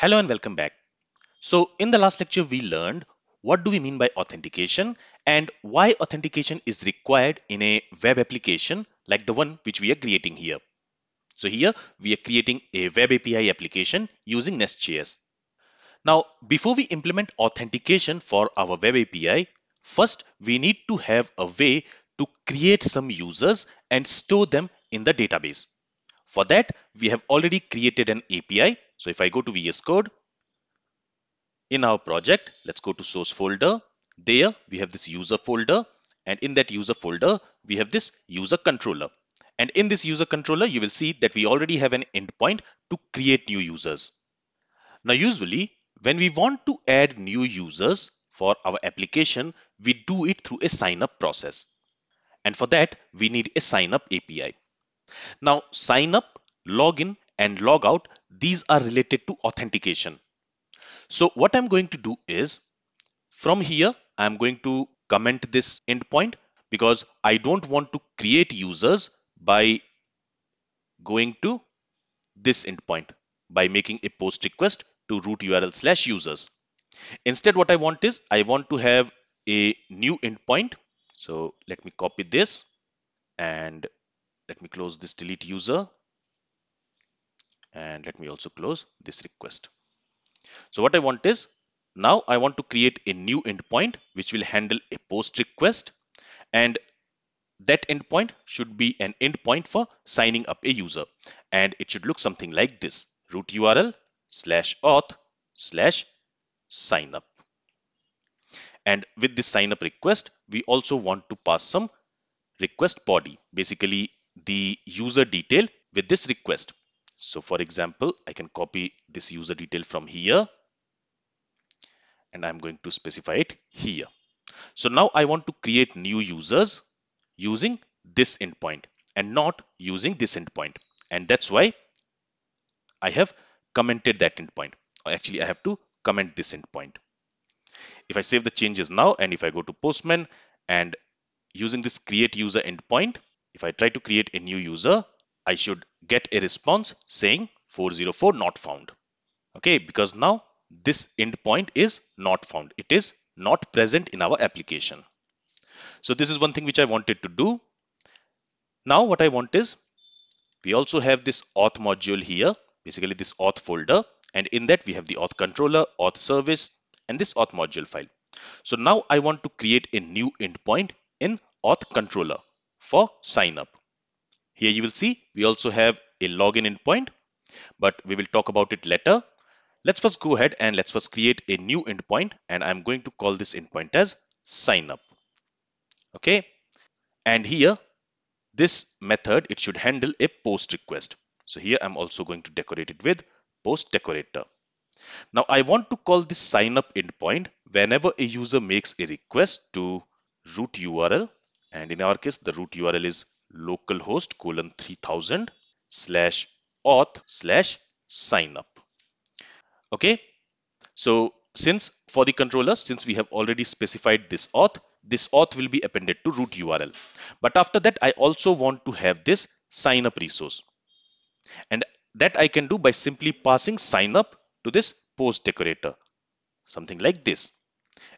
Hello and welcome back. So in the last lecture, we learned what do we mean by authentication and why authentication is required in a web application like the one which we are creating here. So here we are creating a web API application using Nest.js. Now, before we implement authentication for our web API, first we need to have a way to create some users and store them in the database. For that, we have already created an API. So if I go to VS Code, in our project, let's go to source folder. There we have this user folder and in that user folder, we have this user controller. And in this user controller, you will see that we already have an endpoint to create new users. Now, usually when we want to add new users for our application, we do it through a sign up process. And for that, we need a sign up API. Now sign up, login and log out, these are related to authentication. So what I'm going to do is from here, I'm going to comment this endpoint because I don't want to create users by going to this endpoint by making a post request to root URL slash users. Instead, what I want is I want to have a new endpoint. So let me copy this and let me close this delete user and let me also close this request. So what I want is now I want to create a new endpoint which will handle a post request and that endpoint should be an endpoint for signing up a user and it should look something like this root URL slash auth slash sign up. And with this sign up request, we also want to pass some request body. Basically, the user detail with this request. So for example, I can copy this user detail from here and I'm going to specify it here. So now I want to create new users using this endpoint and not using this endpoint. And that's why I have commented that endpoint. Actually, I have to comment this endpoint. If I save the changes now and if I go to Postman and using this create user endpoint, if I try to create a new user, I should get a response saying 404 not found. Okay, because now this endpoint is not found. It is not present in our application. So this is one thing which I wanted to do. Now what I want is we also have this auth module here, basically this auth folder. And in that we have the auth controller, auth service, and this auth module file. So now I want to create a new endpoint in auth controller for sign up. Here you will see we also have a login endpoint, but we will talk about it later. Let's first go ahead and let's first create a new endpoint and I'm going to call this endpoint as sign up. Okay. And here this method, it should handle a post request. So here I'm also going to decorate it with post decorator. Now I want to call this sign up endpoint whenever a user makes a request to root URL and in our case the root URL is localhost colon 3000 slash auth slash sign up. Okay, so since for the controller, since we have already specified this auth, this auth will be appended to root URL. But after that, I also want to have this sign up resource. And that I can do by simply passing sign up to this post decorator, something like this.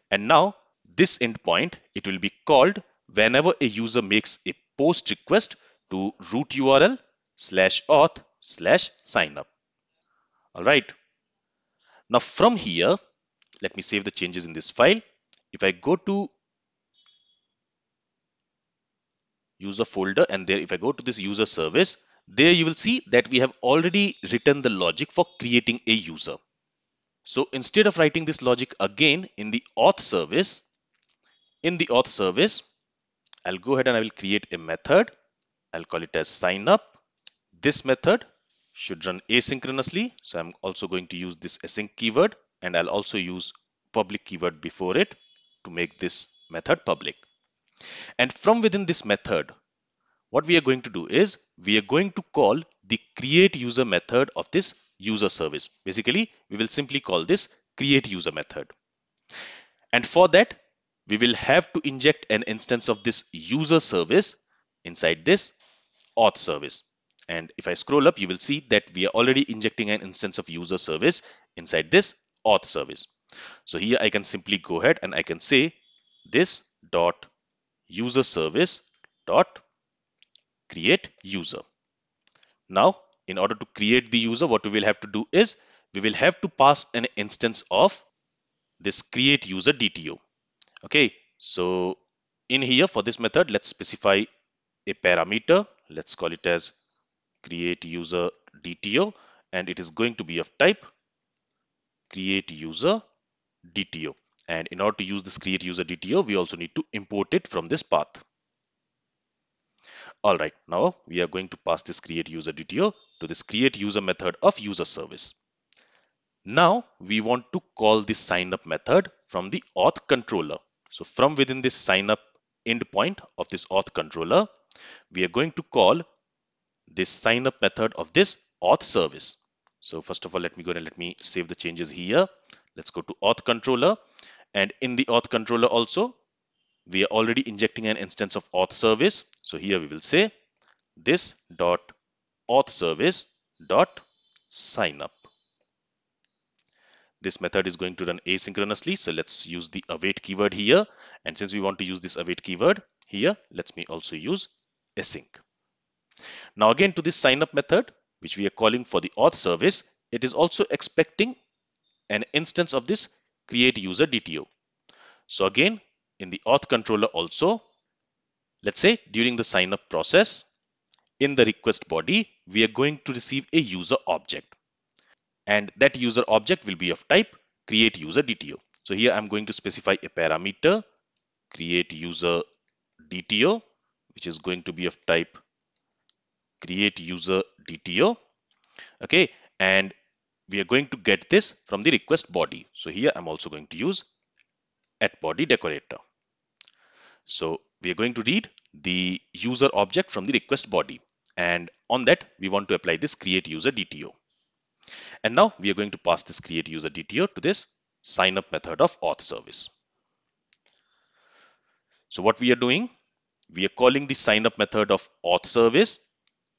And now this endpoint, it will be called whenever a user makes a post request to root URL slash auth slash sign up. All right. Now from here, let me save the changes in this file. If I go to user folder and there if I go to this user service, there you will see that we have already written the logic for creating a user. So instead of writing this logic again in the auth service, in the auth service, I'll go ahead and I will create a method. I'll call it as sign up. This method should run asynchronously. So I'm also going to use this async keyword and I'll also use public keyword before it to make this method public. And from within this method, what we are going to do is we are going to call the create user method of this user service. Basically, we will simply call this create user method. And for that, we will have to inject an instance of this user service inside this auth service. And if I scroll up, you will see that we are already injecting an instance of user service inside this auth service. So here I can simply go ahead and I can say this dot user service dot create user. Now, in order to create the user, what we will have to do is we will have to pass an instance of this create user DTO. Okay, so in here for this method, let's specify a parameter. Let's call it as create user DTO and it is going to be of type create user DTO. And in order to use this create user DTO, we also need to import it from this path. All right, now we are going to pass this create user DTO to this create user method of user service. Now we want to call this sign up method from the auth controller. So from within this sign up endpoint of this auth controller, we are going to call this sign up method of this auth service. So first of all, let me go and let me save the changes here. Let's go to auth controller and in the auth controller also, we are already injecting an instance of auth service. So here we will say this dot auth service dot sign up. This method is going to run asynchronously. So let's use the await keyword here. And since we want to use this await keyword here, let me also use async. Now again to this sign up method, which we are calling for the auth service, it is also expecting an instance of this create user DTO. So again, in the auth controller also, let's say during the sign up process, in the request body, we are going to receive a user object and that user object will be of type create user DTO. So here I'm going to specify a parameter create user DTO which is going to be of type create user DTO okay and we are going to get this from the request body. So here I'm also going to use at body decorator. So we are going to read the user object from the request body and on that we want to apply this create user DTO. And now we are going to pass this create user DTO to this sign up method of auth service. So what we are doing, we are calling the sign up method of auth service.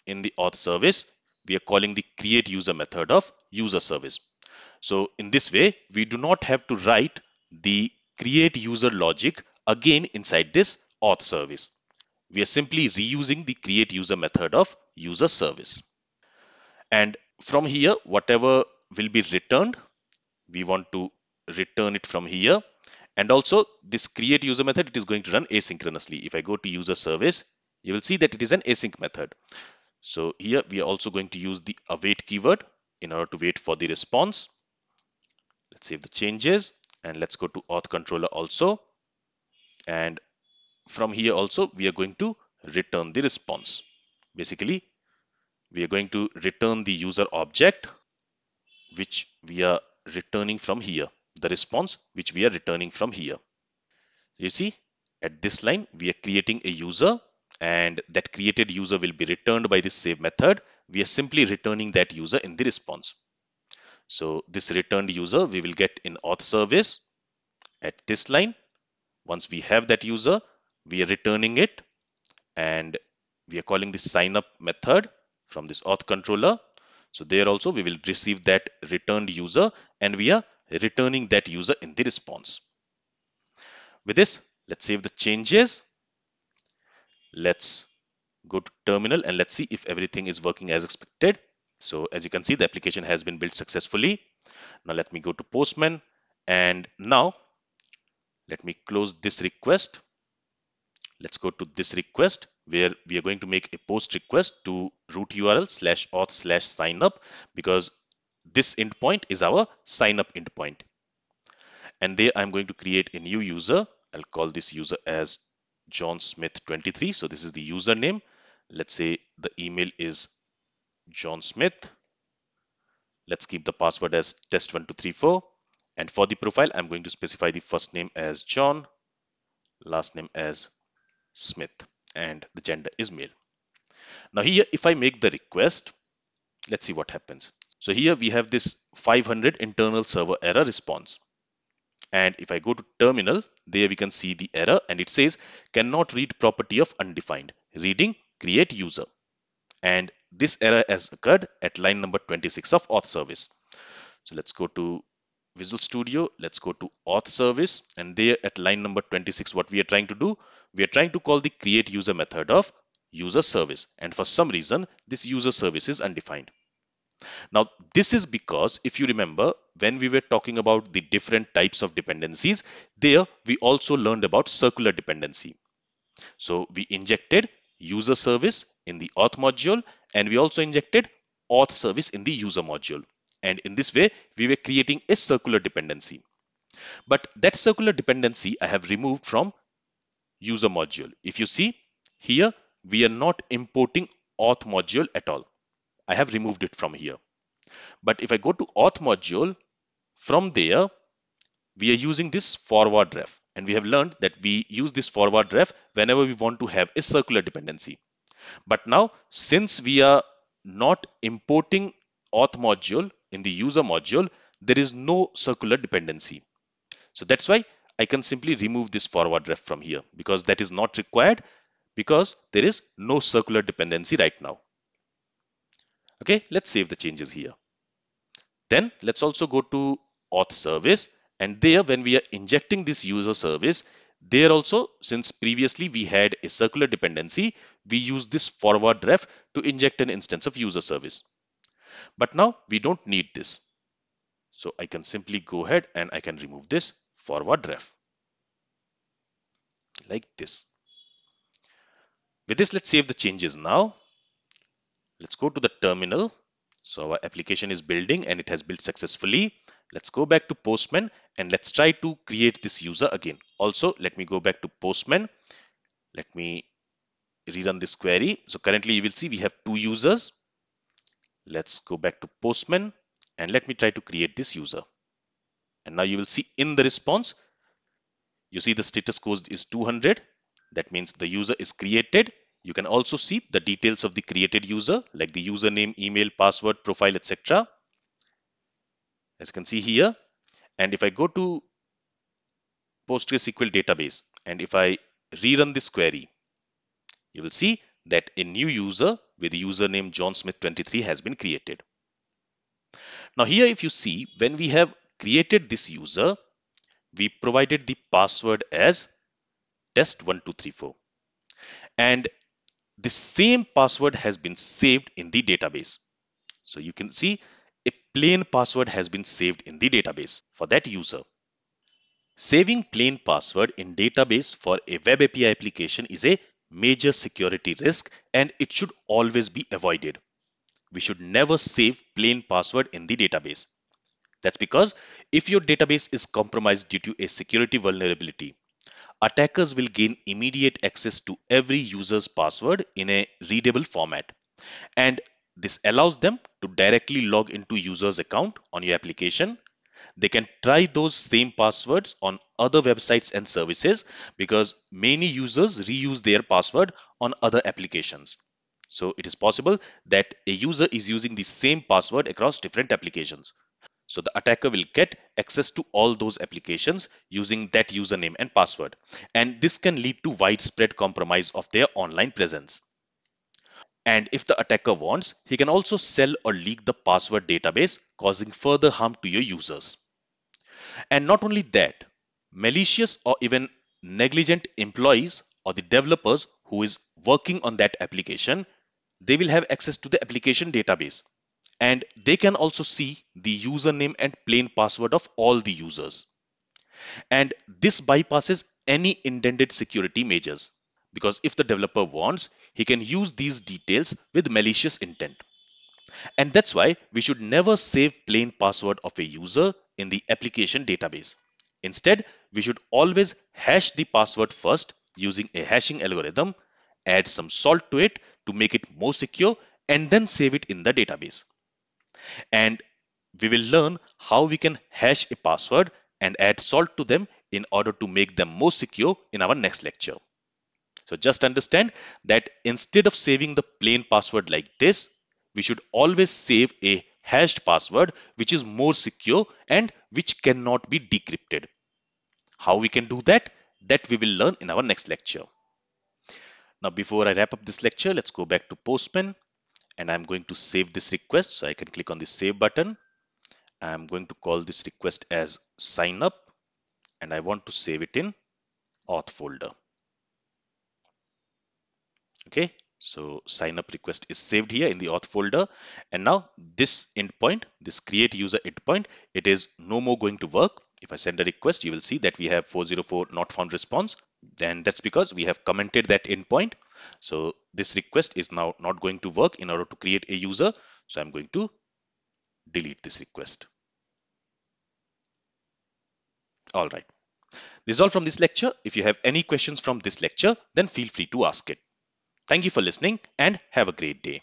In the auth service, we are calling the create user method of user service. So in this way, we do not have to write the create user logic again inside this auth service. We are simply reusing the create user method of user service. And from here whatever will be returned we want to return it from here. And also this create user method it is going to run asynchronously. If i go to user service you will see that it is an async method. So here we are also going to use the await keyword in order to wait for the response. Let's save the changes and let's go to auth controller also. And from here also we are going to return the response. Basically we are going to return the user object which we are returning from here. The response which we are returning from here. You see at this line we are creating a user and that created user will be returned by this save method. We are simply returning that user in the response. So this returned user we will get in auth service. At this line once we have that user we are returning it and we are calling the sign up method from this auth controller. So there also we will receive that returned user and we are returning that user in the response. With this, let's save the changes. Let's go to terminal and let's see if everything is working as expected. So as you can see, the application has been built successfully. Now let me go to Postman and now let me close this request. Let's go to this request where we are going to make a post request to root URL slash auth slash sign up because this endpoint is our sign up endpoint. And there I'm going to create a new user. I'll call this user as John Smith 23. So this is the username. Let's say the email is John Smith. Let's keep the password as test1234. And for the profile, I'm going to specify the first name as John, last name as Smith and the gender is male. Now here, if I make the request, let's see what happens. So here we have this 500 internal server error response. And if I go to terminal, there we can see the error and it says cannot read property of undefined, reading create user. And this error has occurred at line number 26 of auth service. So let's go to Visual Studio. Let's go to auth service and there at line number 26 what we are trying to do we are trying to call the create user method of user service and for some reason this user service is undefined. Now this is because if you remember when we were talking about the different types of dependencies there we also learned about circular dependency. So we injected user service in the auth module and we also injected auth service in the user module and in this way we were creating a circular dependency. But that circular dependency I have removed from user module. If you see here, we are not importing auth module at all. I have removed it from here. But if I go to auth module, from there, we are using this forward ref. And we have learned that we use this forward ref whenever we want to have a circular dependency. But now, since we are not importing auth module in the user module, there is no circular dependency. So that's why I can simply remove this forward ref from here because that is not required because there is no circular dependency right now. Okay, let's save the changes here. Then let's also go to auth service and there when we are injecting this user service, there also since previously we had a circular dependency, we use this forward ref to inject an instance of user service. But now we don't need this. So I can simply go ahead and I can remove this forward ref like this. With this, let's save the changes now. Let's go to the terminal. So our application is building and it has built successfully. Let's go back to Postman and let's try to create this user again. Also, let me go back to Postman. Let me rerun this query. So currently you will see we have two users. Let's go back to Postman and let me try to create this user. And now you will see in the response, you see the status code is 200. That means the user is created. You can also see the details of the created user like the username, email, password, profile, etc. As you can see here. And if I go to PostgreSQL database and if I rerun this query, you will see that a new user with the username John Smith 23 has been created. Now here if you see when we have created this user, we provided the password as test1234 and the same password has been saved in the database. So you can see a plain password has been saved in the database for that user. Saving plain password in database for a web API application is a major security risk and it should always be avoided. We should never save plain password in the database. That's because if your database is compromised due to a security vulnerability, attackers will gain immediate access to every user's password in a readable format. And this allows them to directly log into user's account on your application. They can try those same passwords on other websites and services because many users reuse their password on other applications. So it is possible that a user is using the same password across different applications. So the attacker will get access to all those applications using that username and password. And this can lead to widespread compromise of their online presence. And if the attacker wants, he can also sell or leak the password database, causing further harm to your users. And not only that, malicious or even negligent employees or the developers who is working on that application, they will have access to the application database and they can also see the username and plain password of all the users. And this bypasses any intended security measures because if the developer wants, he can use these details with malicious intent. And that's why we should never save plain password of a user in the application database. Instead, we should always hash the password first using a hashing algorithm, add some salt to it to make it more secure, and then save it in the database and we will learn how we can hash a password and add salt to them in order to make them more secure in our next lecture. So just understand that instead of saving the plain password like this, we should always save a hashed password which is more secure and which cannot be decrypted. How we can do that? That we will learn in our next lecture. Now before I wrap up this lecture, let's go back to Postman and I'm going to save this request. So I can click on the save button. I'm going to call this request as sign up and I want to save it in auth folder. Okay, so sign up request is saved here in the auth folder. And now this endpoint, this create user endpoint, it is no more going to work. If I send a request, you will see that we have 404 not found response. Then that's because we have commented that endpoint. So this request is now not going to work in order to create a user. So I'm going to delete this request. All right. This is all from this lecture. If you have any questions from this lecture, then feel free to ask it. Thank you for listening and have a great day.